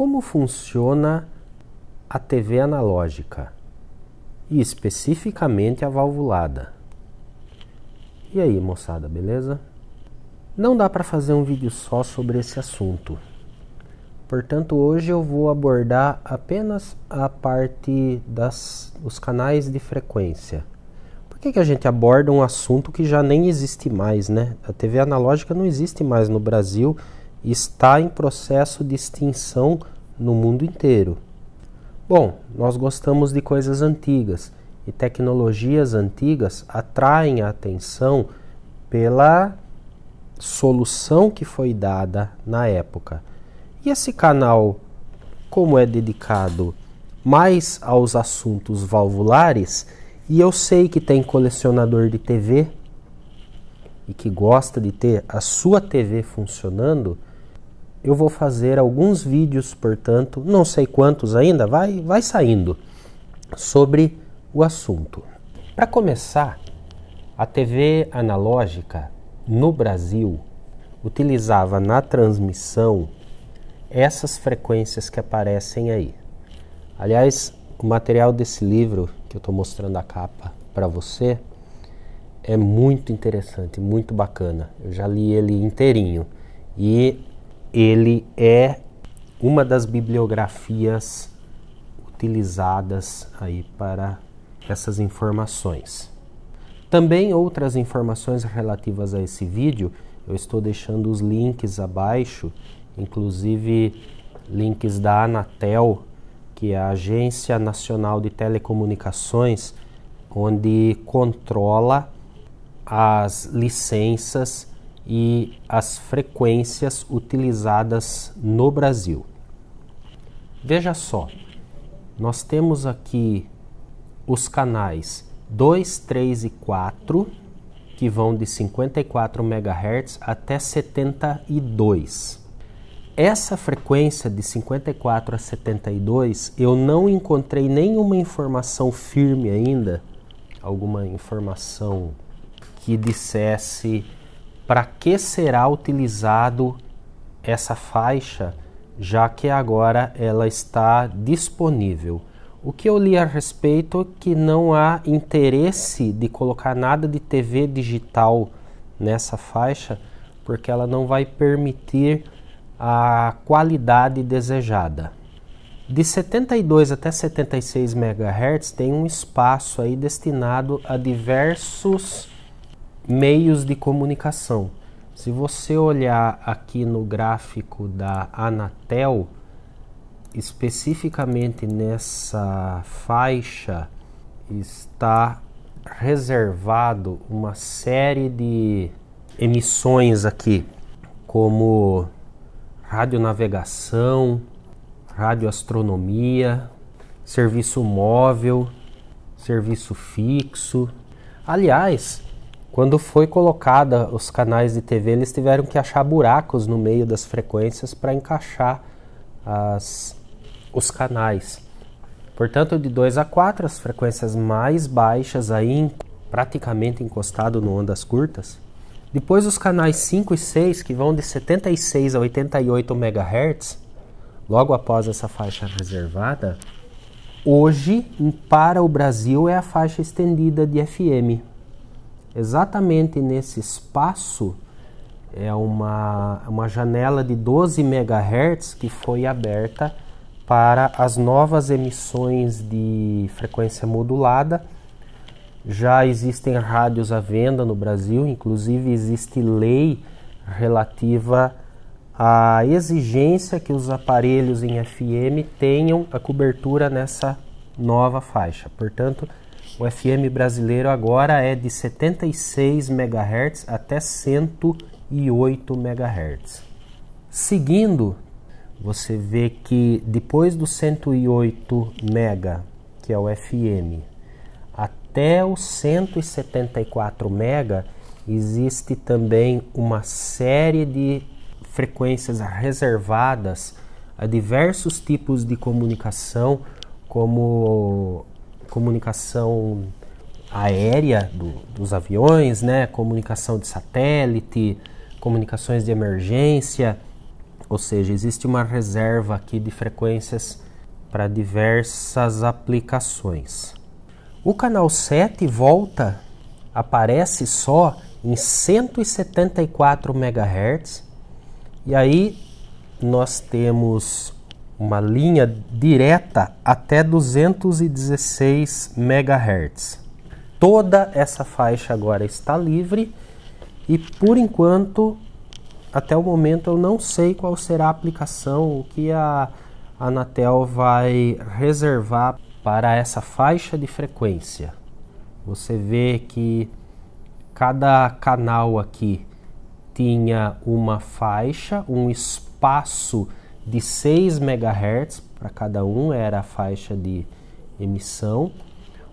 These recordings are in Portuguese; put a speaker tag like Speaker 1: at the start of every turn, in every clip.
Speaker 1: Como funciona a TV analógica e especificamente a valvulada? E aí, moçada, beleza? Não dá para fazer um vídeo só sobre esse assunto. Portanto, hoje eu vou abordar apenas a parte das, dos canais de frequência. Por que, que a gente aborda um assunto que já nem existe mais, né? A TV analógica não existe mais no Brasil está em processo de extinção no mundo inteiro. Bom, nós gostamos de coisas antigas e tecnologias antigas atraem a atenção pela solução que foi dada na época. E esse canal, como é dedicado mais aos assuntos valvulares, e eu sei que tem colecionador de TV e que gosta de ter a sua TV funcionando, eu vou fazer alguns vídeos, portanto, não sei quantos ainda, vai, vai saindo, sobre o assunto. Para começar, a TV analógica no Brasil utilizava na transmissão essas frequências que aparecem aí. Aliás, o material desse livro que eu estou mostrando a capa para você é muito interessante, muito bacana. Eu já li ele inteirinho e ele é uma das bibliografias utilizadas aí para essas informações. Também outras informações relativas a esse vídeo, eu estou deixando os links abaixo inclusive links da Anatel, que é a Agência Nacional de Telecomunicações, onde controla as licenças e as frequências utilizadas no Brasil. Veja só, nós temos aqui os canais 2, 3 e 4, que vão de 54 MHz até 72 essa frequência de 54 a 72, eu não encontrei nenhuma informação firme ainda, alguma informação que dissesse para que será utilizado essa faixa, já que agora ela está disponível. O que eu li a respeito é que não há interesse de colocar nada de TV digital nessa faixa, porque ela não vai permitir a qualidade desejada. De 72 até 76 MHz tem um espaço aí destinado a diversos meios de comunicação. Se você olhar aqui no gráfico da Anatel, especificamente nessa faixa está reservado uma série de emissões aqui, como radionavegação, radioastronomia, serviço móvel, serviço fixo. Aliás, quando foi colocada os canais de TV, eles tiveram que achar buracos no meio das frequências para encaixar as, os canais. Portanto, de 2 a 4, as frequências mais baixas aí praticamente encostado no ondas curtas, depois os canais 5 e 6, que vão de 76 a 88 MHz, logo após essa faixa reservada, hoje para o Brasil é a faixa estendida de FM. Exatamente nesse espaço é uma, uma janela de 12 MHz que foi aberta para as novas emissões de frequência modulada já existem rádios à venda no Brasil, inclusive existe lei relativa à exigência que os aparelhos em FM tenham a cobertura nessa nova faixa. Portanto, o FM brasileiro agora é de 76 MHz até 108 MHz. Seguindo, você vê que depois do 108 MHz, que é o FM, até os 174 MB existe também uma série de frequências reservadas a diversos tipos de comunicação, como comunicação aérea do, dos aviões, né, comunicação de satélite, comunicações de emergência, ou seja, existe uma reserva aqui de frequências para diversas aplicações. O canal 7 volta, aparece só em 174 MHz, e aí nós temos uma linha direta até 216 MHz. Toda essa faixa agora está livre e por enquanto, até o momento, eu não sei qual será a aplicação, o que a Anatel vai reservar para essa faixa de frequência. Você vê que cada canal aqui tinha uma faixa, um espaço de 6 MHz para cada um, era a faixa de emissão,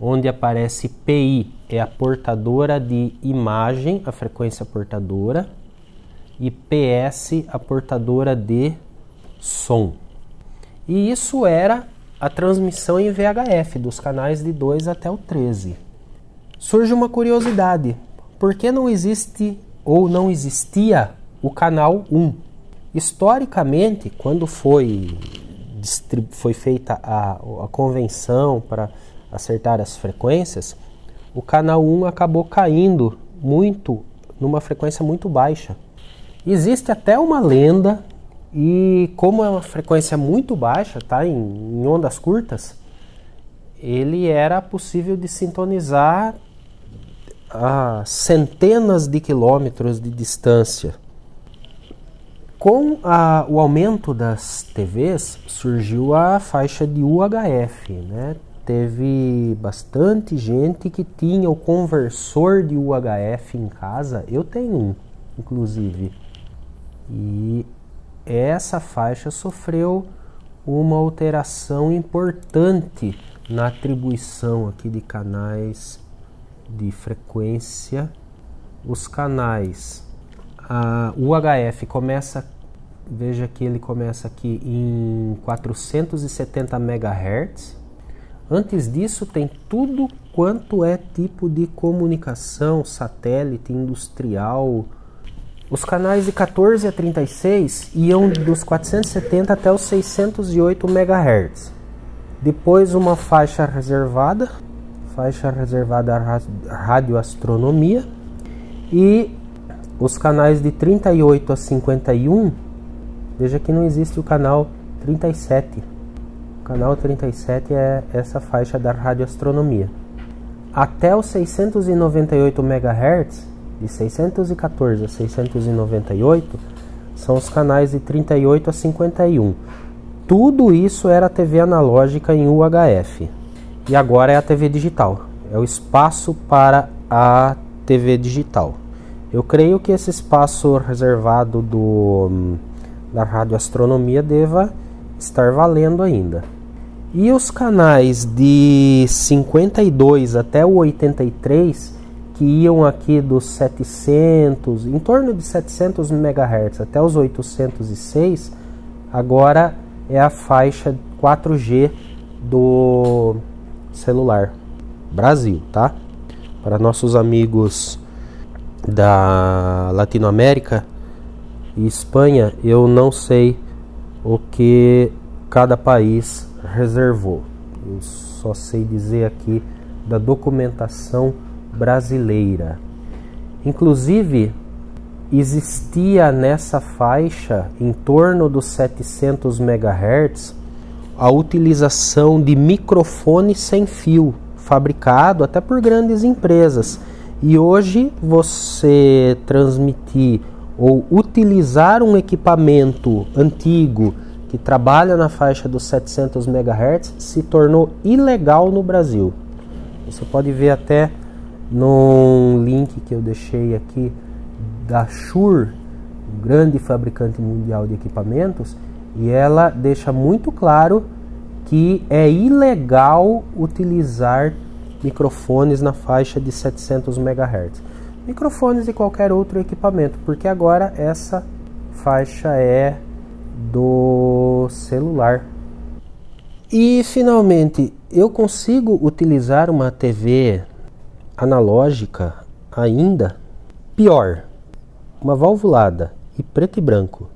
Speaker 1: onde aparece PI é a portadora de imagem, a frequência portadora, e PS a portadora de som. E isso era a transmissão em VHF dos canais de 2 até o 13. Surge uma curiosidade: por que não existe ou não existia o canal 1? Historicamente, quando foi, foi feita a, a convenção para acertar as frequências, o canal 1 acabou caindo muito, numa frequência muito baixa. Existe até uma lenda, e como é uma frequência muito baixa, tá, em, em ondas curtas, ele era possível de sintonizar a centenas de quilômetros de distância. Com a, o aumento das TVs, surgiu a faixa de UHF, né? teve bastante gente que tinha o conversor de UHF em casa. Eu tenho um, inclusive. E essa faixa sofreu uma alteração importante na atribuição aqui de canais de frequência. Os canais, a UHF começa, veja que ele começa aqui em 470 MHz Antes disso, tem tudo quanto é tipo de comunicação, satélite, industrial. Os canais de 14 a 36 iam dos 470 até os 608 MHz. Depois uma faixa reservada, faixa reservada à radioastronomia e os canais de 38 a 51, veja que não existe o canal 37 canal 37 é essa faixa da radioastronomia. Até os 698 MHz, de 614 a 698, são os canais de 38 a 51. Tudo isso era TV analógica em UHF. E agora é a TV digital. É o espaço para a TV digital. Eu creio que esse espaço reservado do, hum, da radioastronomia deva estar valendo ainda. E os canais de 52 até o 83, que iam aqui dos 700, em torno de 700 MHz até os 806, agora é a faixa 4G do celular Brasil, tá? Para nossos amigos da Latinoamérica e Espanha, eu não sei o que cada país reservou. Eu só sei dizer aqui da documentação brasileira. Inclusive, existia nessa faixa, em torno dos 700 MHz, a utilização de microfone sem fio, fabricado até por grandes empresas. E hoje você transmitir ou utilizar um equipamento antigo que trabalha na faixa dos 700 MHz se tornou ilegal no Brasil. Você pode ver até no link que eu deixei aqui da Shure, um grande fabricante mundial de equipamentos, e ela deixa muito claro que é ilegal utilizar microfones na faixa de 700 MHz. Microfones e qualquer outro equipamento, porque agora essa faixa é do celular. E finalmente, eu consigo utilizar uma TV analógica ainda? Pior, uma valvulada e preto e branco.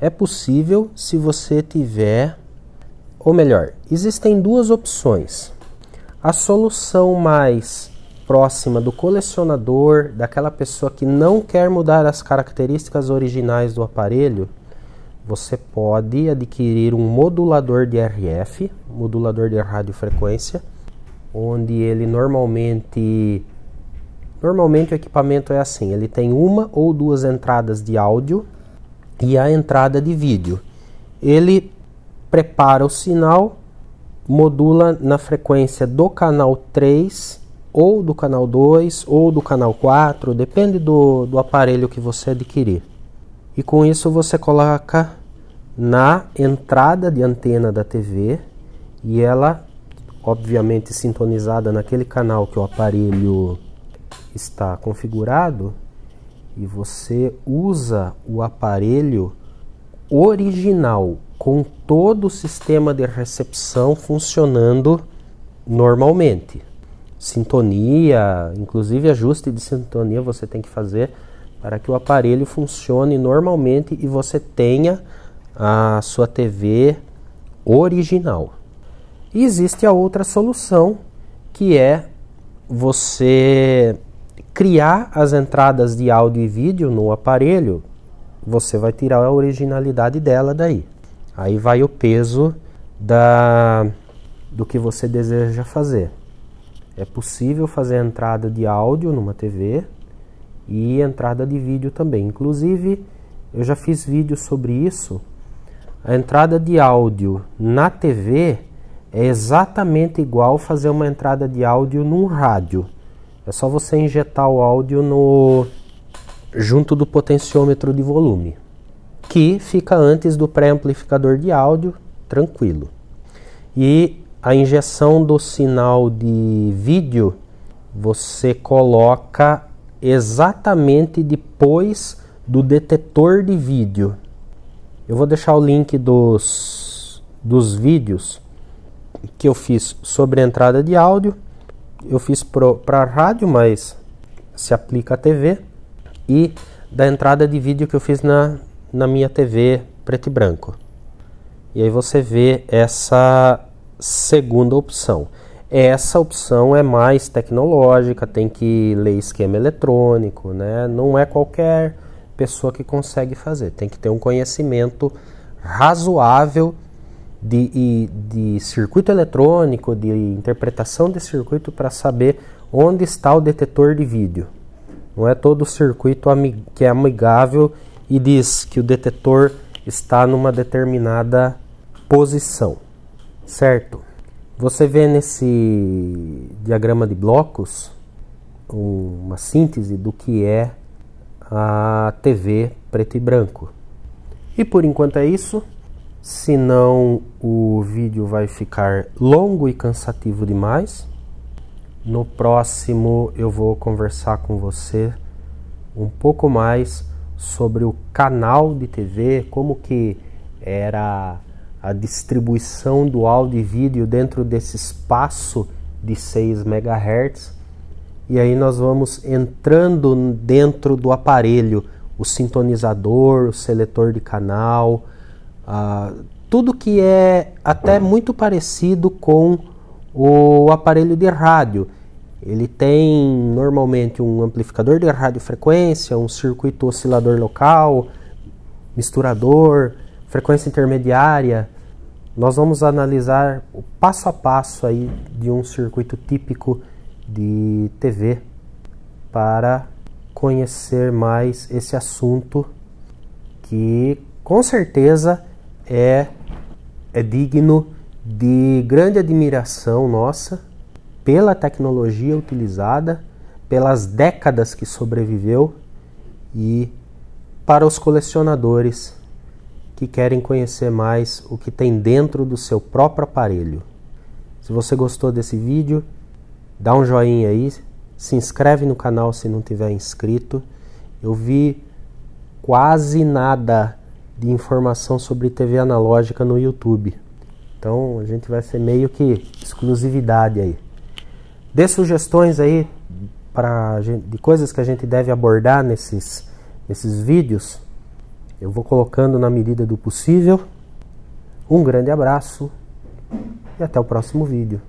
Speaker 1: É possível se você tiver, ou melhor, existem duas opções. A solução mais próxima do colecionador, daquela pessoa que não quer mudar as características originais do aparelho, você pode adquirir um modulador de RF, modulador de radiofrequência, onde ele normalmente normalmente o equipamento é assim, ele tem uma ou duas entradas de áudio e a entrada de vídeo. Ele prepara o sinal, modula na frequência do canal 3 ou do canal 2 ou do canal 4, depende do, do aparelho que você adquirir. E com isso você coloca na entrada de antena da TV e ela, obviamente sintonizada naquele canal que o aparelho está configurado, e você usa o aparelho original com todo o sistema de recepção funcionando normalmente. Sintonia, inclusive ajuste de sintonia você tem que fazer para que o aparelho funcione normalmente e você tenha a sua TV original. E existe a outra solução que é você criar as entradas de áudio e vídeo no aparelho, você vai tirar a originalidade dela daí. Aí vai o peso da do que você deseja fazer. É possível fazer entrada de áudio numa TV e entrada de vídeo também. Inclusive, eu já fiz vídeos sobre isso. A entrada de áudio na TV é exatamente igual fazer uma entrada de áudio num rádio. É só você injetar o áudio no junto do potenciômetro de volume, que fica antes do pré-amplificador de áudio, tranquilo. E a injeção do sinal de vídeo você coloca exatamente depois do detetor de vídeo. Eu vou deixar o link dos, dos vídeos que eu fiz sobre a entrada de áudio eu fiz para rádio, mas se aplica à TV. E da entrada de vídeo que eu fiz na, na minha TV preto e branco. E aí você vê essa segunda opção. Essa opção é mais tecnológica, tem que ler esquema eletrônico, né? Não é qualquer pessoa que consegue fazer. Tem que ter um conhecimento razoável de, de circuito eletrônico, de interpretação de circuito para saber onde está o detetor de vídeo. Não é todo circuito que é amigável e diz que o detetor está numa determinada posição, certo? Você vê nesse diagrama de blocos uma síntese do que é a TV preto e branco. E por enquanto é isso senão o vídeo vai ficar longo e cansativo demais. No próximo eu vou conversar com você um pouco mais sobre o canal de TV, como que era a distribuição do áudio e vídeo dentro desse espaço de 6 MHz. E aí nós vamos entrando dentro do aparelho, o sintonizador, o seletor de canal, ah, tudo que é até muito parecido com o aparelho de rádio. Ele tem normalmente um amplificador de radiofrequência, um circuito oscilador local, misturador, frequência intermediária. Nós vamos analisar o passo a passo aí de um circuito típico de TV para conhecer mais esse assunto que com certeza é, é digno de grande admiração nossa pela tecnologia utilizada, pelas décadas que sobreviveu e para os colecionadores que querem conhecer mais o que tem dentro do seu próprio aparelho. Se você gostou desse vídeo, dá um joinha aí, se inscreve no canal se não tiver inscrito. Eu vi quase nada de informação sobre TV analógica no YouTube. Então a gente vai ser meio que exclusividade aí. Dê sugestões aí para de coisas que a gente deve abordar nesses, nesses vídeos. Eu vou colocando na medida do possível. Um grande abraço e até o próximo vídeo.